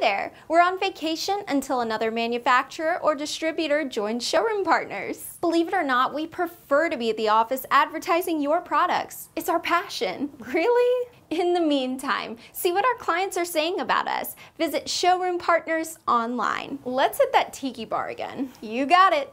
There! We're on vacation until another manufacturer or distributor joins Showroom Partners. Believe it or not, we prefer to be at the office advertising your products. It's our passion. Really? In the meantime, see what our clients are saying about us. Visit Showroom Partners online. Let's hit that tiki bar again. You got it.